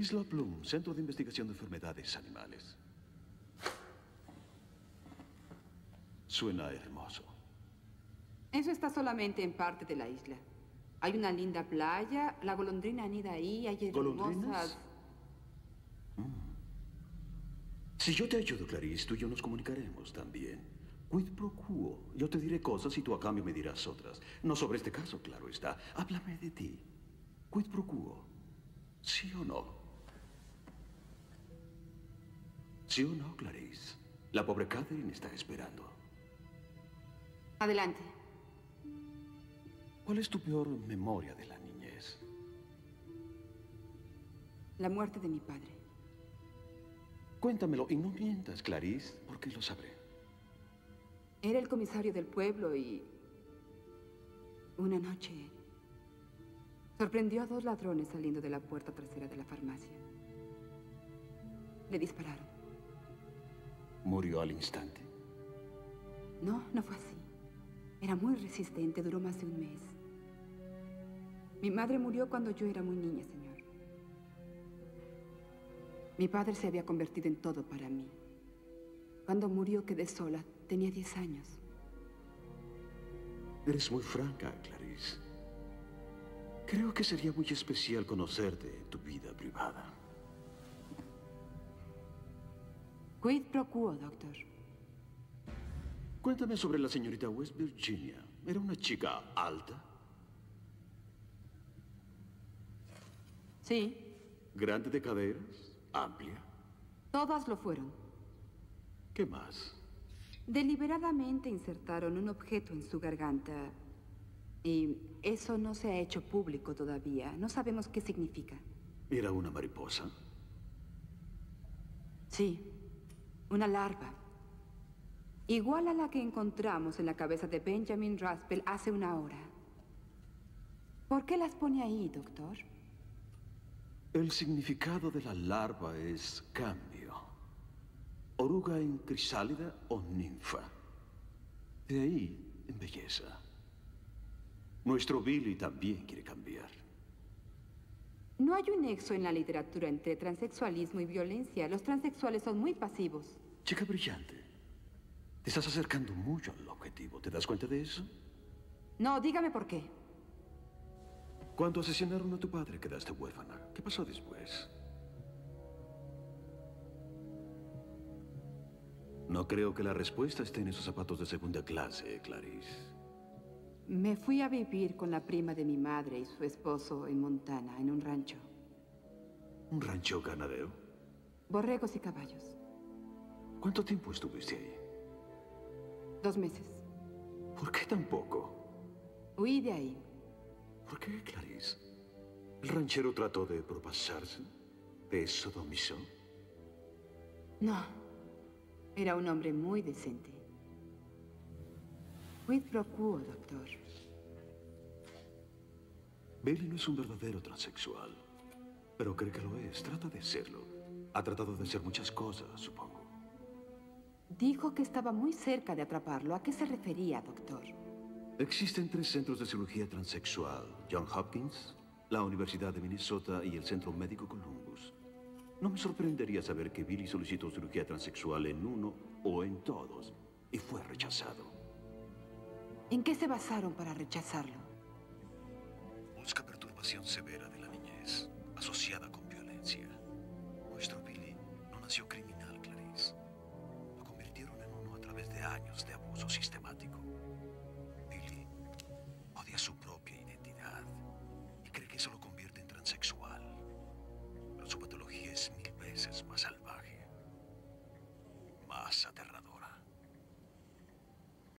Isla Bloom, Centro de Investigación de Enfermedades Animales. Suena hermoso. Eso está solamente en parte de la isla. Hay una linda playa, la golondrina anida ahí, hay hermosas... Mm. Si yo te ayudo, Clarice, tú y yo nos comunicaremos también. Quid pro quo. Yo te diré cosas y tú a cambio me dirás otras. No sobre este caso, claro está. Háblame de ti. Quid pro quo. ¿Sí o no? ¿Sí o no, Clarice? La pobre Catherine está esperando. Adelante. ¿Cuál es tu peor memoria de la niñez? La muerte de mi padre. Cuéntamelo y no mientas, Clarice, porque lo sabré. Era el comisario del pueblo y... Una noche... Sorprendió a dos ladrones saliendo de la puerta trasera de la farmacia. Le dispararon. ¿Murió al instante? No, no fue así. Era muy resistente, duró más de un mes. Mi madre murió cuando yo era muy niña, señor. Mi padre se había convertido en todo para mí. Cuando murió quedé sola, tenía 10 años. Eres muy franca, Clarice. Creo que sería muy especial conocerte en tu vida privada. Quid pro quo, doctor. Cuéntame sobre la señorita West Virginia. ¿Era una chica alta? Sí. ¿Grande de caderas? ¿Amplia? Todas lo fueron. ¿Qué más? Deliberadamente insertaron un objeto en su garganta. Y eso no se ha hecho público todavía. No sabemos qué significa. ¿Era una mariposa? Sí, una larva. Igual a la que encontramos en la cabeza de Benjamin Raspel hace una hora. ¿Por qué las pone ahí, doctor? El significado de la larva es cambio. Oruga en crisálida o ninfa. De ahí en belleza. Nuestro Billy también quiere cambiar. No hay un nexo en la literatura entre transexualismo y violencia. Los transexuales son muy pasivos. Chica brillante. Te estás acercando mucho al objetivo. ¿Te das cuenta de eso? No, dígame por qué. Cuando asesinaron a tu padre quedaste huérfana. ¿Qué pasó después? No creo que la respuesta esté en esos zapatos de segunda clase, Clarice. Me fui a vivir con la prima de mi madre y su esposo en Montana, en un rancho. ¿Un rancho ganadero? Borregos y caballos. ¿Cuánto tiempo estuviste ahí? Dos meses. ¿Por qué tan poco? Huí de ahí. ¿Por qué, Clarice? ¿El ranchero trató de propasarse? ¿De sodomizó? No. Era un hombre muy decente. Quid pro quo, doctor. Billy no es un verdadero transexual, pero cree que lo es. Trata de serlo. Ha tratado de ser muchas cosas, supongo. Dijo que estaba muy cerca de atraparlo. ¿A qué se refería, doctor? Existen tres centros de cirugía transexual. John Hopkins, la Universidad de Minnesota y el Centro Médico Columbus. No me sorprendería saber que Billy solicitó cirugía transexual en uno o en todos y fue rechazado. ¿En qué se basaron para rechazarlo? Busca perturbación severa de la niñez, asociada con violencia. Nuestro Billy no nació criminal, Clarice. Lo convirtieron en uno a través de años de abuso sistemático. Billy odia su propia identidad y cree que eso lo convierte en transexual. Pero su patología es mil veces más al